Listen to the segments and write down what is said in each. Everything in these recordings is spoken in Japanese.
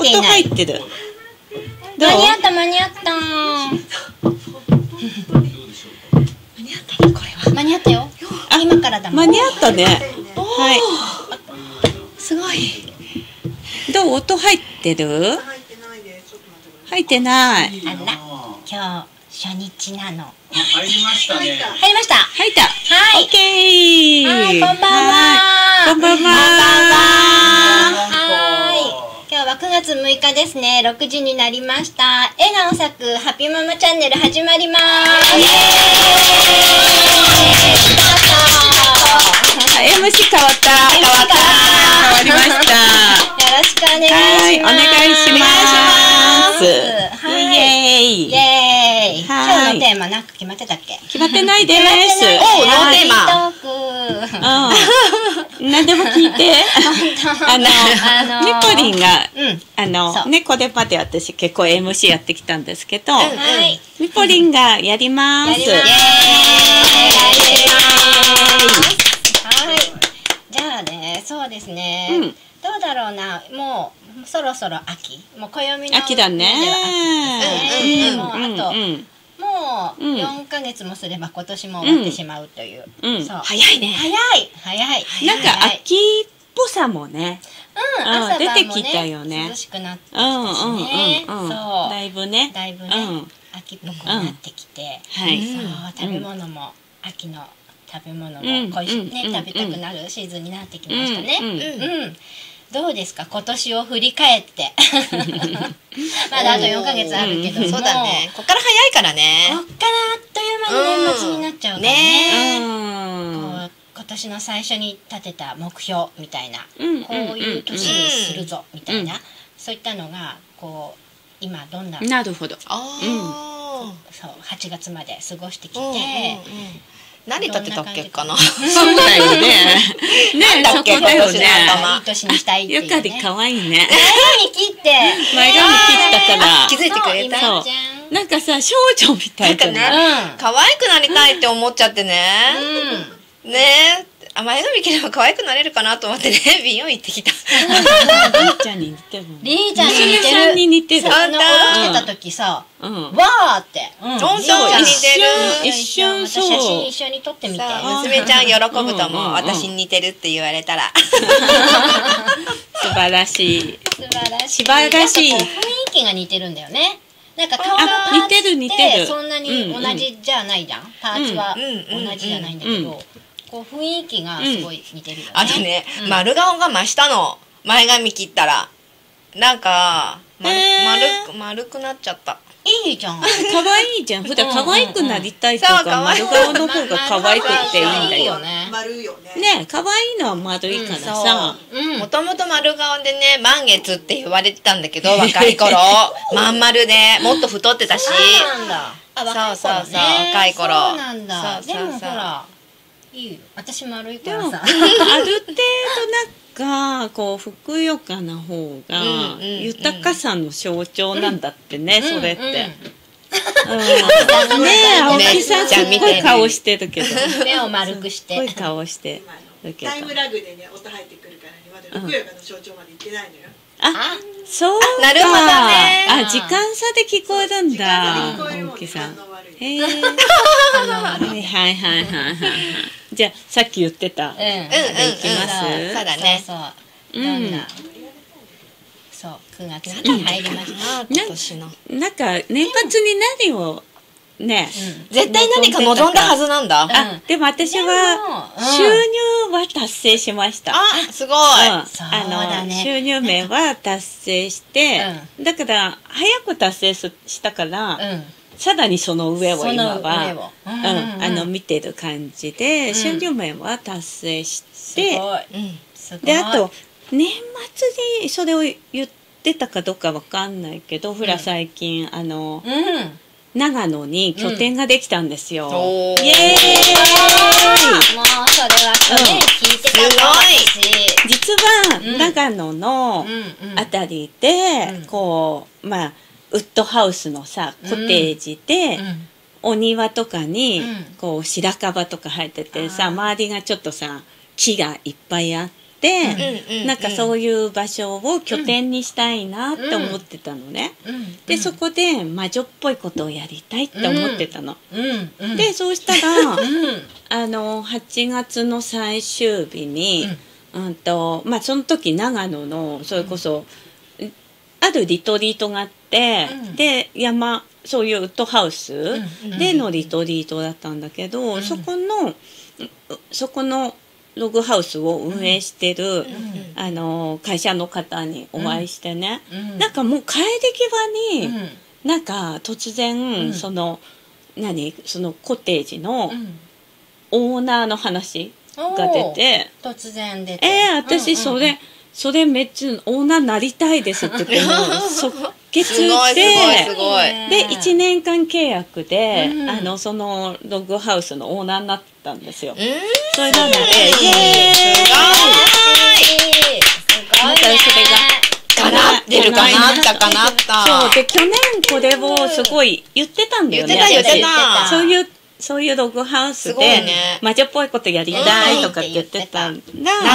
入っていない音入ってる。どう？間に合った間に合った。間に合ったよ。今からだもん。間に合ったね。はい。すごい。どう？音入ってる？入ってない。あら今日初日なの。入りましたね。入りました。入った。はい。オッケーはいこんばんは。はい。こんばんは。はいは9月6日ですね。6時になりました。笑顔咲くハッピーママチャンネル始まります。イエーイ。スタート MC 変わった。変わった。変わりました。よろしくお願いします。はいお願いしますはい。イエーイイエーイ。今はいテーマなんか決まってたっけ？決まってないですノーテーマ何でも聞いてあのあのみこりんがうん。あのねこれまで私結構 MC やってきたんですけど、はい。みぽりんがやります。やります。はい。じゃあね、そうですね。うんどうだろうな、もうそろそろ秋、もう暦の秋だね。秋ですね。もうあと。うんもううん。4ヶ月もすれば今年も終わってしまうという、うん。そう。早いね。早い。早い。なんか秋っぽさもね。うん、うん朝出てきたよね。涼しくなってきたしね、うん。そう。だいぶね。だいぶね、うん。秋っぽくなってきて、はい。そう食べ物も、秋の食べ物もうん。恋しね、うん食べたくなるシーズンになってきましたね。ううんん、どうですか？今年を振り返って。まだあと4ヶ月あるけど。もそうだね。こっから早いからね。こっからあっという間に年末になっちゃうからね,、うん。こう今年の最初に立てた目標みたいな、うんこういう年にするぞみたいな、そういったのがこう今どんな、なるほど。ああそう8月まで過ごしてきて、うんうんうん何立てたっけかな。そうだよね。ね なんだっけそこだよね。頭。いい年にしたいっていう、ね、ゆかり可愛いね。前髪切って。前髪切ったから。気づいてくれた？そなんかさ少女みたいな可愛くなりたいって思っちゃってね。うん。ね。あ前髪切れば可愛くなれるかなと思ってね 美容院行ってきた。りーちゃんに似てる。りーちゃんに似て娘さんにる。似てる。あのあ下ろしてた時さ、うん。わーって、うん、本当りーちゃん似てる。一瞬一瞬そう。私写真一緒に撮ってみて。娘ちゃん喜ぶと思う、私に似てるって言われたら。素晴らしい。素晴らしい。素晴らしい。雰囲気が似てるんだよね。なんか顔のあパーツ似てる。似てるってそんなに同じじゃないじゃん、パーツは同じじゃないんだけど、うんこう雰囲気がすごい似てるよね、あとね、うん。丸顔が増したの。前髪切ったら。なんか丸,、丸く丸くなっちゃった。いいじゃん。可愛いじゃん。普段可愛くなりたいとかそう可愛い丸顔の方が可愛くっていいんだよ。ね。丸いよね。ね可愛いのは丸いからさ。うんもともと丸顔でね満月って言われてたんだけど若い頃。まん丸で。もっと太ってたし。そうそうそうそう若い頃。そうなんだ。そうそうそう。でもほらいいよ私丸いかでもらさ ある程度なんかこうふくよかな方がうんうんうん豊かさの象徴なんだってね、それって。うんうんねえ、青木さんすっごい顔してるけど。す目を丸くしっごいて顔してるけどタ。イムラグでね、音入ってくるからね、まだふくよかの象徴まで行ってないのよ。あ、そうか。あなるほどねあ、時間差で聞こえるんだ。時間差で聞こえるもん青木さんへえ。はいはいはいはいはい。じゃあさっき言ってた。うん。うんうんうん。そうだね。そうそう。うんどんなそう9月に入りました今年の。なんか年末に何をね、絶対何か望んだはずなんだ、うん。あでも私は収入は達成しました。あすごい、あの収入面は達成して、だから早く達成すしたから、うんさらにその上を今上はを。ううんんうんうん。あの見てる感じで、ん。収入面は達成しすて、であと年末にそれを言ってたかどうかわかんないけど、ほら最近あのうん。長野に拠点ができたんですよ。おーイエーイ！もうそれは去年聞いて実はうん。長野のうんうん。あたりで、うん。こうまあウッドハウスのさコテージで、うん。お庭とかに、うん。こう白樺とか生えててさ周りがちょっとさ木がいっぱいあって、うんうんなんかそういう場所を拠点にしたいなって思ってたのね。うん。でそこで魔女っぽいことをやりたいって思ってたの。でそうしたらうん。あの8月の最終日に、うん。とまあ、その時長野のそれこそ、あるリトリートがあって、うん。で山そういうウッドハウスうんでのリトリートだったんだけど、ん。そこのうそこのログハウスを運営してる、あの会社の方にお会いしてね、うんなんかもう帰り際に、うん。なんか突然、うん。その何そのコテージのうん。オーナーの話が出て。突然出て。えー、私それ、それめっちゃオーナーなりたいですって言っても う即決すごいすごいですごい。で1年間契約で、うん。あのそのログハウスのオーナーになったんですよ。うん。それなので、イエーイすごい。ねまたそれが叶ってるかなったかなったそうで去年これをすごい。言ってたんだよね。言ってたそうい。うそうい。うログハウスで、ね魔女っぽい。ことやりたい。とかって言ってたんだ。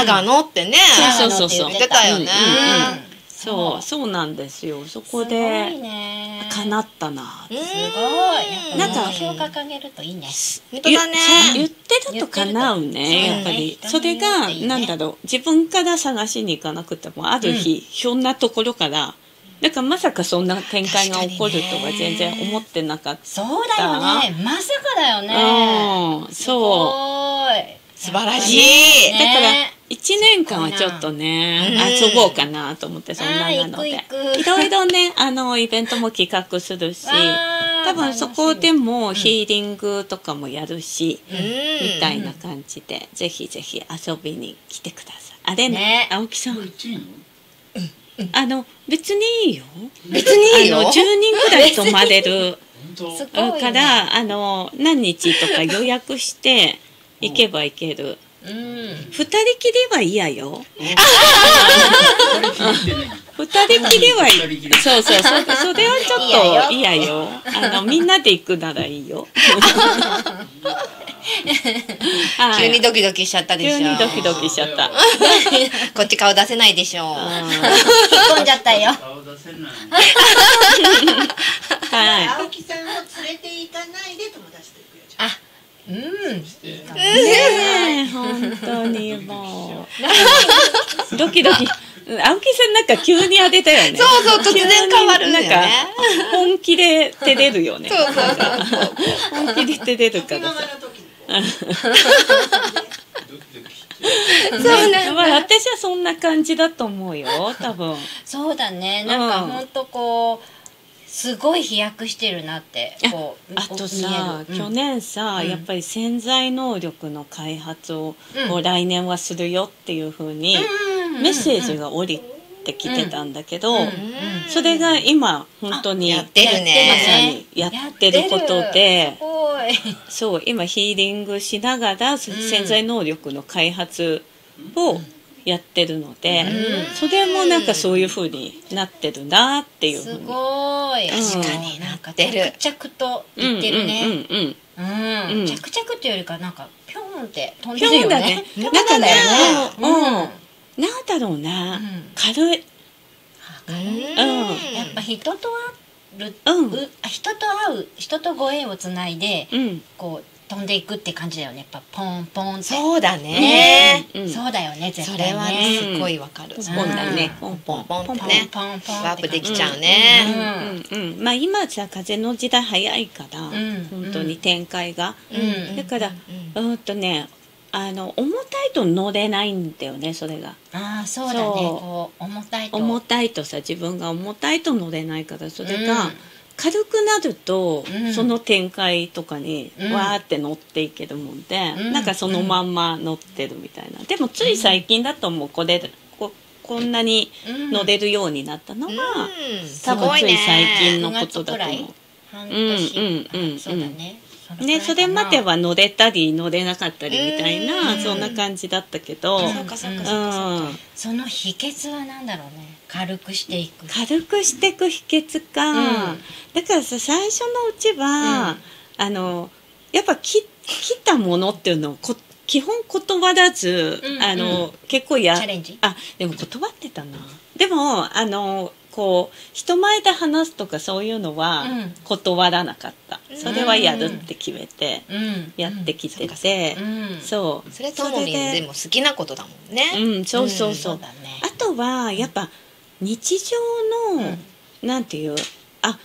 長野ってねそうそうそうそう言ってたよねうんうんうんそうそうなんですよ。そこでね。叶ったな。うんすごい。なんか目標掲げるといいね。本当だね言言ってると叶うね。やっぱり。それがなんだろう。自分から探しに行かなくてもある日、ひょんなところからだからまさかそんな展開が起こるとは全然思ってなかった。そうだよね。まさかだよね。うん、すそう。素晴らしい。だからね1年間はちょっとねうん遊ぼうかなと思ってそんななのでいろいろね あのイベントも企画するし多分そこでもヒーリングとかもやるし、うん。みたいな感じでぜひぜひ遊びに来てください。あれねね。青木さん。これ1位の？あの別にいいよ。別にいいよ？あの10人くらい泊まれる。からあの何日とか予約して行けば行けるうん。二人きりは嫌よ二人きり。はそうそうそそれはちょっと嫌よ。あのみんなで行くならいいよ。はい。急にドキドキしちゃったでしょ。急にドキドキしちゃった。こっち顔出せないでしょう。ん引っ込んじゃったよ。顔出せない。は青木さんを連れて行かないで友達とうん。していねえ本当にもう。ドキドキ。青木さんなんか急に当てたよね。そうそう突然変わるんだよね。急になんか本気で照れるよね。そうそうそう。本気で照れるか手ら。そうね。まあ私はそんな感じだと思うよ多分。そうだね。なんかうん。ほんとこうすごい飛躍してるなってこうあと見さ、える。去年さ、うん。やっぱり潜在能力の開発を、うん。来年はするよっていうふうに、うん。メッセージが降りてきてたんだけど、うん。それが今本当にやってるね。まさにやってることでそう今ヒーリングしながら潜在能力の開発をやってるので、うん。それもなんかそういうふうになってるなっていうふうすに。ごい。確かになんか着々と言ってるね。うん。着々っていうよりかなんかピョーンって飛んピでるよね。ョンだね。なんかねだよね、うん、うん。なんだろうな、ん。軽い。うん。やっぱ人と会う、うん。う人と会う人とご縁をつないで、うん。こう飛んでいくって感じだよね。やっぱポンポンって。そうだね。ね。うん。そうだよね絶そ対ね。れはねすごいわかる。ポンポンだね。ポンポンポンポンポンとねポンポンワープできちゃううねんうん。まあ今さ風の時代早いから、ん。本当に展開が。うん。だから、ううんとね、あの重たいと乗れないんだよねそれが。ああそうだね。そう。こう重たいと。重たいとさ自分が重たいと乗れないからそれうん。が軽くなると、うん。その展開とかにうん。わーって乗っていけるもんで、うん。なんかそのまんま乗ってるみたいな。でもつい最近だともうこれここんなに乗れるようになったのが、多分つい最近のことだと思う。半うんうん年うんうん。そうだね。ね、それまでは乗れたり乗れなかったりみたいなうん。そんな感じだったけど、その秘訣は何だろうね軽くしていく。軽くしていく秘訣か、うん。だからさ最初のうちは、あのやっぱ切切ったものっていうのをこ基本断らず、うん。あの、結構やチャレンジ。あでも断ってたな。でもあのこう人前で話すとかそういうのはうん。断らなかった、それはやるって決めてうん。やってきてて、うん。そう。それともみんでも好きなことだもんね。うんそうそうそう、そうだね。あとはやっぱ日常の、なんていうあ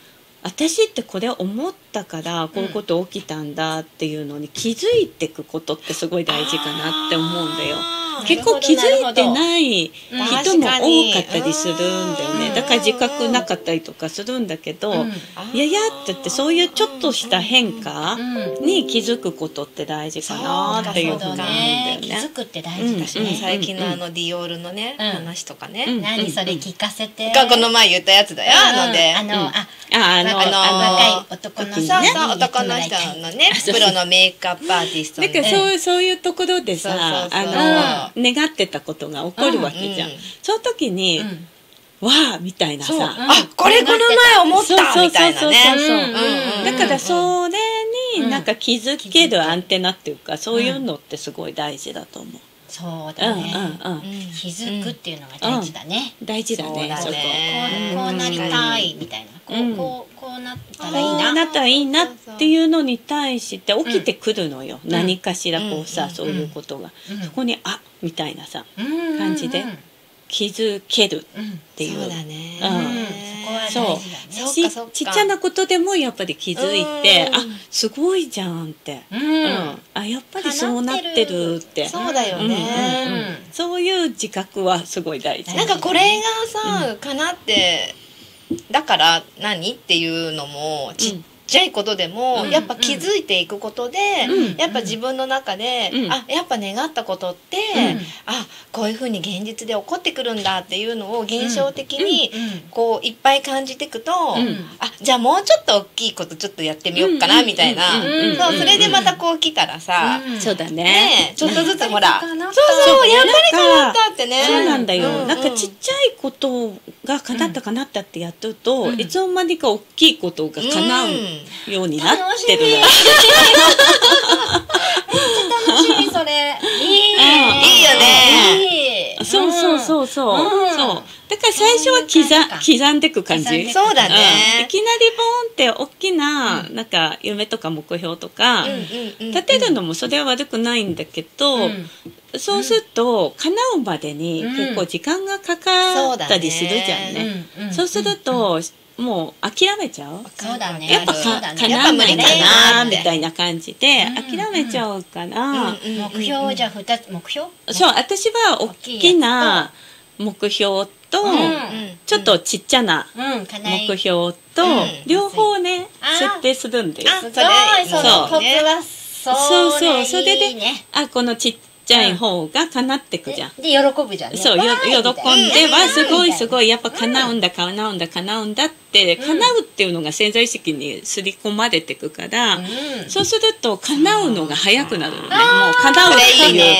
私ってこれ思ったからこういうこと起きたんだっていうのに気づいていくことってすごい大事かなって思うんだよ。あー結構気づいてない人も多かったりするんだよね。うん。だから自覚なかったりとかするんだけど、うん。いやいやって言ってそういうちょっとした変化うん。に気づくことって大事かなっていうふうに思うんだよ気づね。くって大事だしうんね最近のあのディオールのね、うん。話とかね、うん。何それ聞かせて。がこの前言ったやつだよ、あので。あのあああのあの若い男の時にそうねそう、男の人のね、プロのメイクアップアーティストのだか。そうそういうところでさあの願ってたことが起こるわけじゃん。うん。う。ん。その時に、うんわあみたいなさ、そう、んあ、これこの前思ったみたいなね。だからそれうんになんか気づける。アンテナっていうか、そういうのってすごい大事だと思う。そううだね。んうんうん。気づくっていうのが大事だね。大事だね。そこ。ね。こ。うなりたいみたいな。こうん。うこうこうなったこらいいうななったらいいなっていうのに対して起きてくるのよ、ん。何かしらこうさ、うん。そういうことが、うん。そこにあみたいなさうん。感じで気づけるうん。っていう、そうだね。うん。そこは大事だね。ちそっちっちゃなことでもやっぱり気づいてうん。あすごいじゃんって、ううん。んあやっぱりそうなってるって。そうだようんうんうん。ね。そういう自覚はすごい大事。なんかこれがさ、かなって、だから何？っていうのも、ちっちゃいことでも、うんやっぱ気づいていくことで、うんやっぱ自分の中で、うん。あ、やっぱ願ったことって、うん。あ、こういうふうに現実で起こってくるんだっていうのを現象的に、うんこういっぱい感じていくと、ん。あじゃあもうちょっと大きいことちょっとやってみようかな、うんみたいな、うんうんそうそれでまたこう来たらさ、うん。そうだね。ちょっとずつほら、そうそうやっぱり変わったってね。そうなんだよ、うなんかちっちゃいことが叶った叶ったってやってると、うん。いつの間にか大きいことが叶うようになってるの、楽楽しみそれ。いいね。いい。よねそうそうそうそう、うん。そう。だから最初は刻刻んでいく感じ。そうだうん。いね、きなりボーンって大きな、なんか夢とか目標とか、立てるのもそれは悪くないんだけど、うん。そうすると叶うまでにうん結構時間がかかったりするじゃんね。そうすると、もう諦めちゃう？そうだね。やっぱかね。叶わないかなみたいな感じで。諦めちゃうから、うんうん目標をじゃあ二つ目標？そう私は大きな目標と、うんちょっとちっちゃな目標と、うん。両方ね設定するんだよ。あすそうそうそれそれであこのちっちゃい方が叶ってくじゃん。でで喜ぶじゃんね。そう、よ喜んで、うんわあ、すごいすいごい、やっぱ叶うんだ、叶うんだ、叶うんだって、叶うっていうのが潜在意識に刷り込まれていくから、うん。そうすると叶うのが早くなるのね。もう叶うっていう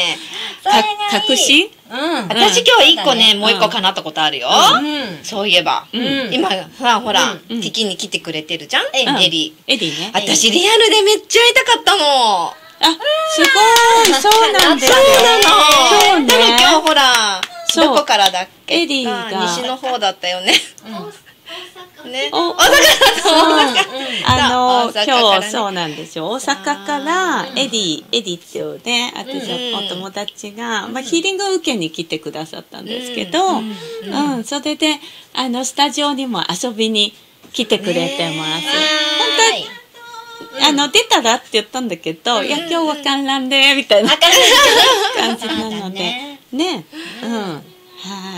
確信？うん。私今日一個ね、うん。もう一個叶ったことあるよ、うん。そういえば、ん。今さほら、うん。聞きに来てくれてるじゃん、うん。エリエディね。私リアルでめっちゃ会いたかったのあ、すご い。そうなんです。よ。そうなのでも今日ほらそう。どこからだっけ？エリーが。あ西の方だったよね、ね。お大阪あの、大阪からね。今日そうなんですよ。大阪からエディ、エディっていうね、私のお友達が、まあヒーリングを受けに来てくださったんですけど、うん、それで、あの、スタジオにも遊びに来てくれてます。はいあの、出たらって言ったんだけど、いや、今日は観覧で、みたいな感じなのでね。ね。うん。は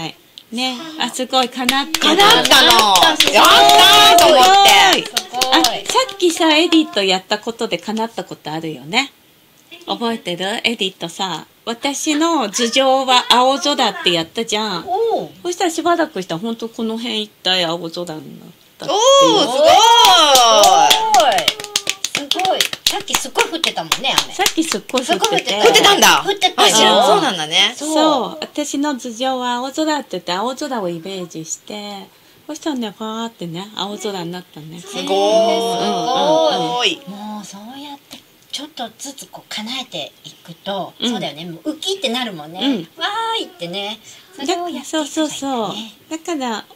い。ね。あ、すごい、かなってた。叶ったのやすごいったーと思ってすごいあ、さっきさ、エディとやったことで叶ったことあるよね。覚えてる？エディとさ、私の頭上は青空ってやったじゃん。そしたらしばらくしたら本当この辺一帯青空になったおいう。ーすごいすごいすごいさっきすごい降ってたもんね雨。さっきすっごい降ってて。降ってたんだ。降ってたよあ知らんそうなんだね。そう。私の頭上は青空って言って青空をイメージしてそしたらねファーってね青空になったね。すごーい。もうそうやってちょっとずつこう叶えていっくと、うん。そうだよね。もうウキってなるもんね、うん。わーいってね。それをやっていそうそうそう。だから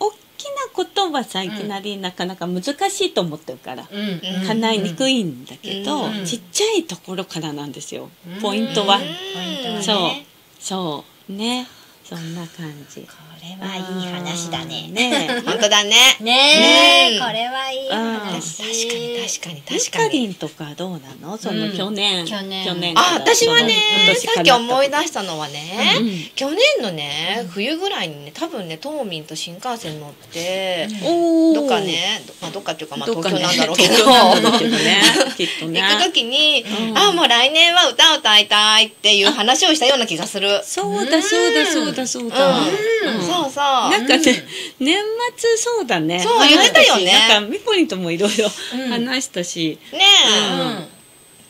ことはさいきなりなかなか難しいと思ってるから、うん。うん。叶いにくいんだけど、うん。ちっちゃいところからなんですよ、ポイントは、ポイントはね。そう。そう。ね。そんな感じ。これはいい話だね。うん。ね。本当だね。ね。え、うん。これはいい話確かに確かにゆ確かりんとかどうなの？そのうん。去年、去年。あ、私はね、さっき思い出出したのはね、うん。去年のね、冬ぐらいにね、多分ね、ともみんと新幹線乗って、おー。どっかね、どまあ、どっかっていうか、まあ、東京なんだろうけど、ね。きっとね。行く時に、うん。あ、もう来年は歌を歌いたいっていう話をしたような気がする。そうだそうだそうだそうだ、そうそう。なんかね、年末そうだね。そう言ってたよね。なんか、みぽりんともいろいろうん話したし。ねえ、うん。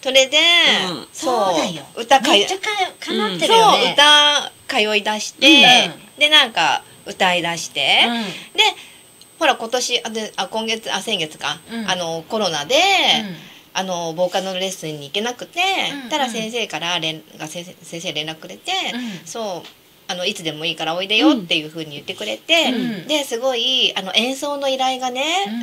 それで、うん。そう。だよ。歌かいめっちゃかかなってるそうよね歌通い出して、でなんか歌い出して、うん。でほら今年あであ今月あ先月か、うん。あのコロナで、あのボーカルのレッスンに行けなくて、うん。たら先生から連が先生先生連絡くれて、うん。そうあのいつでもいいからおいでよっていうふうに言ってくれて、うん。ですごいあの演奏の依頼がね、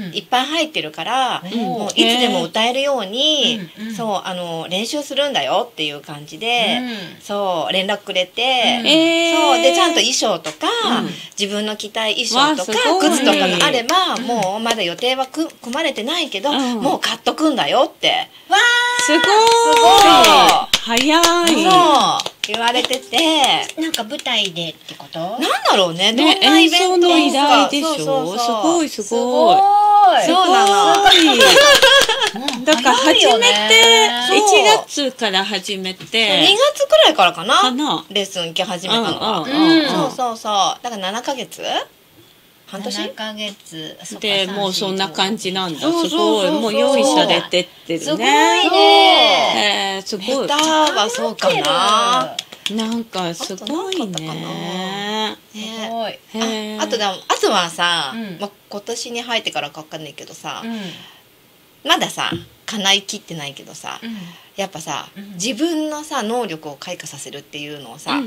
うん。いっぱい入ってるから、うんもういつでも歌えるように、そうあの練習するんだよっていう感じで、うん。そう連絡くれて、そうでちゃんと衣装とか、うん。自分の着たい衣装とか靴とかがあれば、もうまだ予定はく組まれてないけど、うん。もう買っとくんだよって、わすごい。早い。そう言われてて。ーなんか舞台でってこと？なんだろうね、ね、どんなイ演ベント奏の依頼でしょ？そうそうそう。すごいすすごい。ごい。そうなの。すごい。だから始めね。て、そう。1月から始め2て、月くらいからかな？かな。レッスン行き始めたのは、うんうんうんそうそうそう。だから7ヶ月？半年？7ヶ月。で、もうそんな感じなんだ。そうすそうそうそう。ごい。もう用意されてってるね。すごいね。えー、すごい。下手はそうかな。なんかすごいね。すごい。ああとでもあとはさ、うん。まあ、今年に入ってからかわかんないけどさ、うん。まださ叶いきってないけどさ、やっぱさ、うん。自分のさ能力を開花させるっていうのをさ、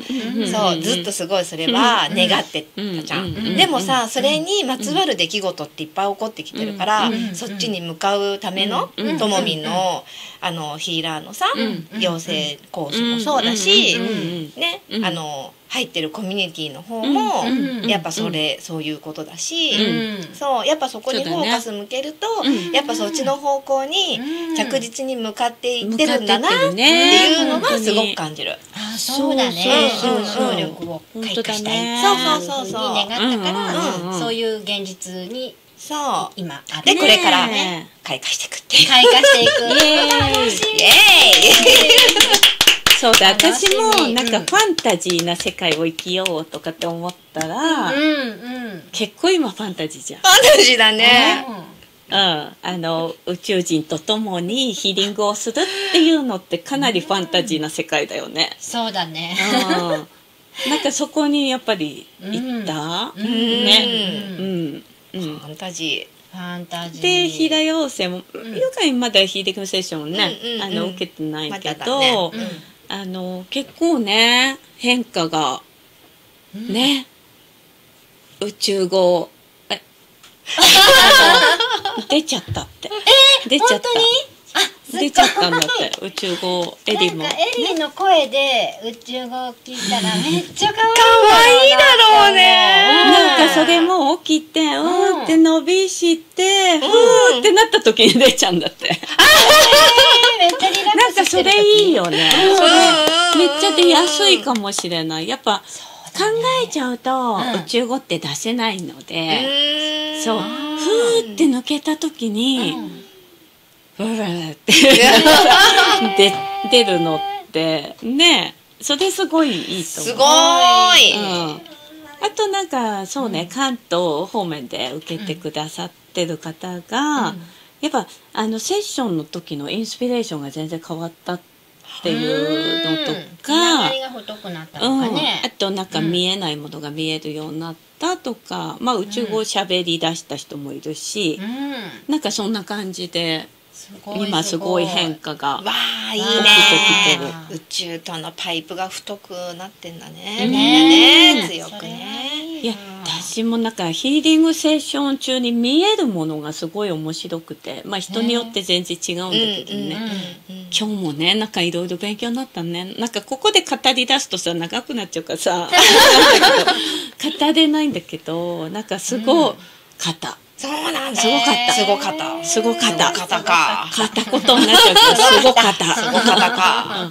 そうずっとすごいそれはうん。願ってたじゃん、うんうんでもさそれにまつわる出来事っていっぱい起こってきてるから、うん。そっちに向かうためのうん。ともみん。のあのヒーラーのさ、うん。養成コースもそうだし、うん。うん。うん。ね、うん。あの入ってるコミュニティの方も、やっぱそれ、そういうことだし、うん。そうやっぱそこにフォーカス向けると、うん。やっぱそっちの方向にうん。着実に向かっていってるんだなっていうのはすごく感じる。あそうだね。そうそうそう。能力を開花したい。そうそうそうそう。に願ったから、そういう現実にそう。今ある。で、ねこれからね開花していくっていう。開花していく。イエーイ。楽しいイエそうだ、私もなんかうんファンタジーな世界を生きようとかって思ったら、うんうん。結構今ファンタジーじゃん。ファンタジーだね。うん、あの宇宙人と共にヒーリングをするっていうのってかなりファンタジーな世界だよね。そうだね。うん、なんかそこにやっぱり行った、うん。ね、ううん。んうん。ファンタジファンタジー。で平陽星も、んヨガまだヒーリングセッションね、うんうんうん。あの受けてないけど、だね。あの結構ね変化がね、宇宙語 出ちゃったって、出ちゃった。本当に？あ出ちゃったんだって宇宙語エリもなんかエリーの声で宇宙語を聞いたらめっちゃ可愛いだろうね。なんかそれも起きて、うーって伸びして、ふーってなった時に出ちゃうんだって。めっちゃリラッなんかそれいいよね。それうんめっちゃ出やすいかもしれない。やっぱ考えちゃうとん。宇宙語って出せないのうで、そう、ふーって抜けた時に、ふーって で出るのって、ね、それすごいいいと思う。すごーい。うん、あとなんかそうね、関東方面で受けてくださってる方が、やっぱあのセッションの時のインスピレーションが全然変わったっていうのとかあとなんか見えないものが見えるようになったとか、まあ宇宙語を喋り出した人もいるし、うん。なんかそんな感じです今すごい変化がわあいいね。あ宇宙とのパイプが太くなってんだね。うん。みんなね。強くね。いや私もなんかヒーリングセッション中に見えるものがすごい面白くてまあ人によって全然違うんだけどね、うんうん今日もねなんかいろいろ勉強になったね。なんかここで語り出すとさ長くなっちゃうからさ。語れないんだけどなんかすごい方、そうなんだ。すごかった。すごかった。すごかった。すごかったか。片言になっちゃうからすごかった。すごかったか。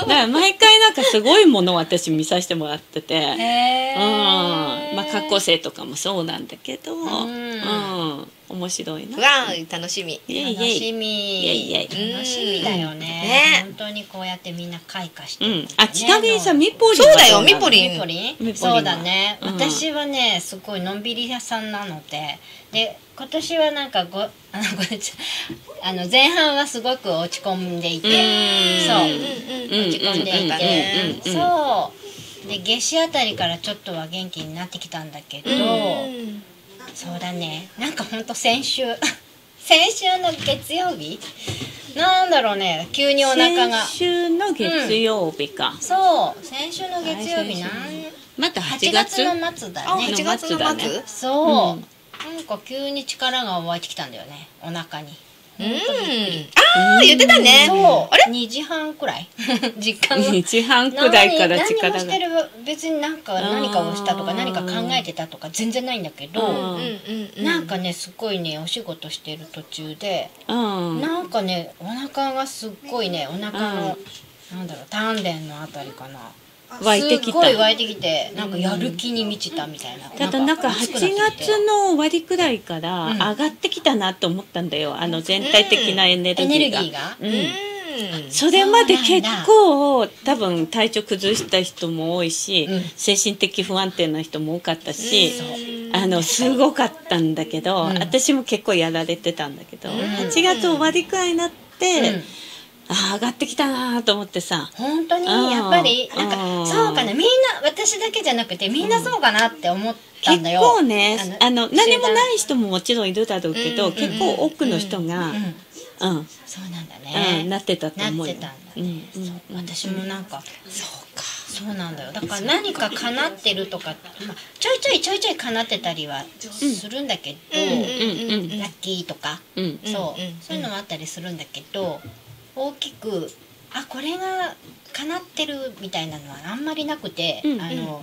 だから毎回なんかすごいものを私見させてもらってて、へうん。ーまあ過去生とかもそうなんだけど、ん。うん面白いな。うわー楽しみ。楽し。み。楽しみだよね,、ね本当にこうやってみんな開花して。あちなみにさミポリンそうだよミポリン。そうだね、うん。私はねすごいのんびり屋さんなので。で今年はなんかご あのごめんなさい。あの前半はすごく落ち込んでいて。そう。うん落ち込んでいうんてうん。そう。で夏至あたりからちょっとは元気になってきたんだけど、うんそうだね。なんかほんと先週 先週の月曜日？なんだろうね。急にお腹が。先週の月曜日か。そう。先週の月曜日なんまた8 8月月？の末だあね8月のの末？だ末ねそう、うんなんか急に力が湧いてきたんだよね。お腹にうん。ああ言ってたね。そう。あれ？2時半くらい。実感が2時半くらいから。何何もして。る別になんか何かをしたとか何か考えてたとか全然ないんだけど、なんかねすごいねお仕事してる途中で、うん。なんかねお腹がすっごいねお腹の、なんだろう丹田のあたりかな湧いてきすっごいた。湧いてきてなんかやる気に満ちたみたいな、ただなんか8熱くなってきて。月の終わりくらいからうん。上がってきたなと思ったんだよ。あの全体的なエネルエギーが。ネルギーが。うん。うん。それまで結構多分体調崩した人も多いし、うん。精神的不安定な人も多かったし、うん。あのすごかったんだけど、うん。私も結構やられてたんだけど、ん。8月終わりくらいになって、うんああ上がってきたなと思ってさ、本当に？うん。やっぱり？なんうん。かそうかな。みんな私だけじゃなくてみんなそうかなって思ったん結だよ。構ねああのの何もない人ももちろんいるだろうけど、うん結構多くの人が、うんうんそうなんだうね。んなってたと思うよ。なってたんだ。ね。うん。私もなんかそうか。そうなんだよ。だから何か叶ってるとか、まあ、ちょいちょいちょいちょい叶ってたりはするんだけど、ラッキーとか、うん。そう、そういうのもあったりするんだけど大きくあこれが叶ってるみたいなのはあんまりなくて、うんあの、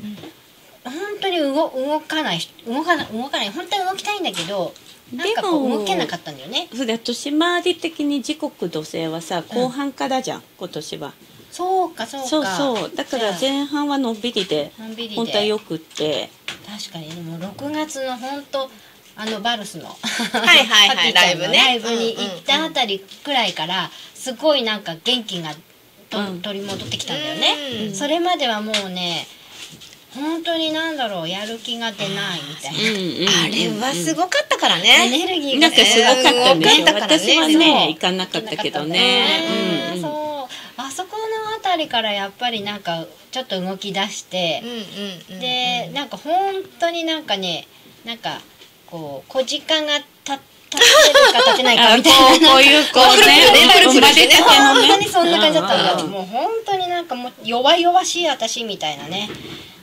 本当に動動かない動かない動かない本当に動きたいんだけどなんかこでもう動けなかったんだよね。それ年回り的に時刻土星はさ後半からじゃん、今年は。そうかそうか。そうそう。だから前半はのんびりで本当はよくって。確かにでも6月の本当あのバルスのいはいはい ハッピーちゃんのライブね。ライブに行ったあたりくらいからすごいなんか元気がと、うん。取り戻ってきたんだよね、うん。それまではもうね本当になんだろうやる気が出ないみたいな、あれはすごかったからエねネルギーがなんかすごかったね。私はそうね。行かなかったけどね。うんうん。そう。あそこのあたりからやっぱりなんかちょっと動き出してうん、うんうんでなんか本当になんかねなんかこう小時間がた立ってるか立ってないかあみたいなこういうこうね本当ねにそんな感じだったんだもう本当になんかもう弱々しい私みたいなね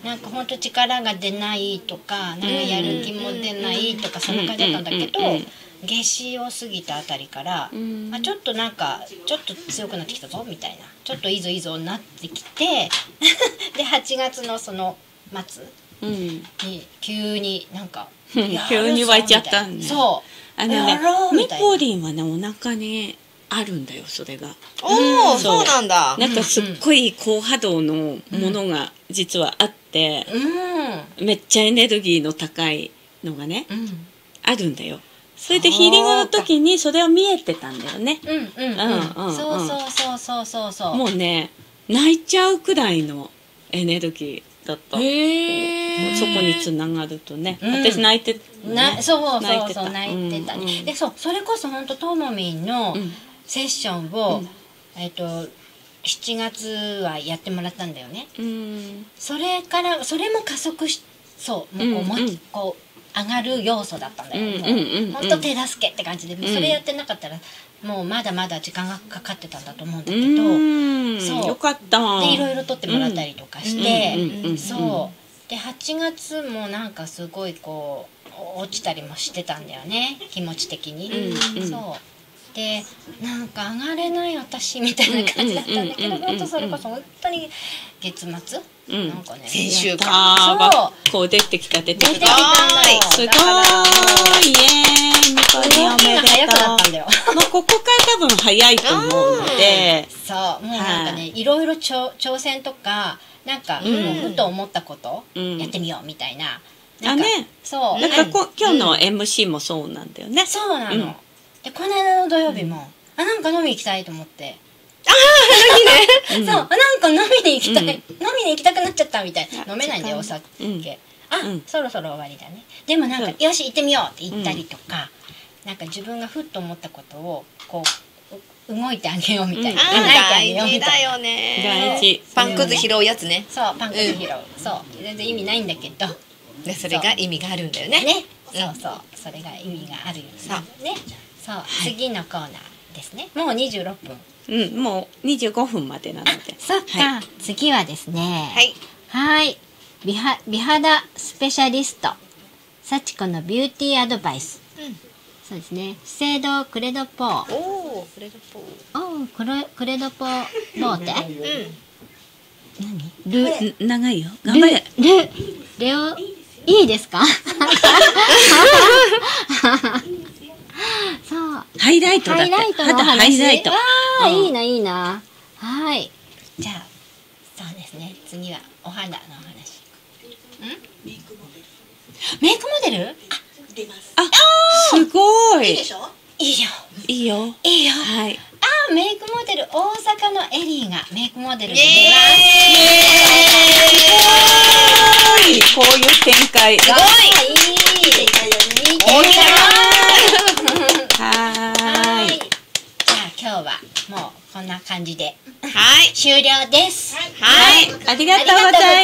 なんか本当力が出ないとかなんかやる気も出ないとかそんな感じだったんだけど夏至を過ぎたあたりから、んあちょっとなんかちょっと強くなってきたぞみたいなちょっといいぞいいぞになってきてで8月のその末うんに急になんか急に湧いちゃったんだそうあのねやろうみミたいな。ポリンはねお腹にあるんだよそれが。おお、うんそう。なんだ。なんかすっごい高波動のものが実はあって、うん。めっちゃエネルギーの高いのがねうん。あるんだよ。それでヒーリングの時にそれは見えてたんだよね。うんうん。うんうんうん。そうそうそうそうそうそう。もうね泣いちゃうくらいのエネルギーだったそこにつながるとね、うん。私泣いてなそうそうそう泣いてた。ね、うんうんでそうそれこそ本当ともみんのうん。セッションを、うん。えっ、と7月はやってもらったんだよね。うん。それからそれも加速しそうもうこう,、うんうん。こう上がる要素だったんだよ、もう本当手助けって感じで、それやってなかったらもうまだまだ時間がかかってたんだと思うんだうけど、ん。そう。よかった。でいろいろ撮ってもらったりとかして、そう。で8月もなんかすごいこう落ちたりもしてたんだよね。気持ち的に、そうでなんか上がれない私みたいな感じだったんだけど本当それこそ本当に月末、うんなんかね先週かそうあ学校出てきた出てきた出てきたんだよすごいイエーイニコニおめでとう動きが早くなったんだよもうここから多分早いと思うのでそうもうなんかね、い、ろいろ挑戦とかなんか、うんもうふと思ったこと、うんやってみようみたいなあねそうなんかこ今日の MC もそうなんだよねそうなの、でこの間の土曜日も、あなんか飲み行きたいと思って。うんそうあなんか飲みに行きたい、うん。飲みに行きたくなっちゃったみたい。あ飲めないんだよお酒、うんあ、うん。そろそろ終わりだね。でもなんかよし行ってみようって言ったりとか、なんか自分がふっと思ったことをこうう動いてあげようみたいな、うん。大事だよね。大事。パンくず拾うやつね。そうパンクで拾う、そう。全然意味ないんだけど。でそれが意味があるんだよね。ね、うん。そうそう。それが意味があるよそう。ねそう、次のコーナーですね。もう26分。うんもう25分までなので。そっか、は次はですね。はい。はい。美は美肌スペシャリスト。幸子のビューティーアドバイス、うん。そうですね。資生堂クレドポー。おおフレドポー。おークレクレドポーボーテ？うん。ルん長いよ。頑張れ。ルルレオいいですか？そう。ハイライトだってハイライトのハイライト。わあ、うんいいないいな。はい。じゃあそうですね。次はお肌のお話。メイクモデルメイクモデル？出ますあすごい。いいでしょ？いいよ。いいよ。いいよ。はい。あメイクモデル大阪のエリーがメイクモデルでイ出ます。はい。こういう展開。すごい。い。いしはーいはいじゃあ今日はもうこんな感じではい終了です。はい。ありがとうございます。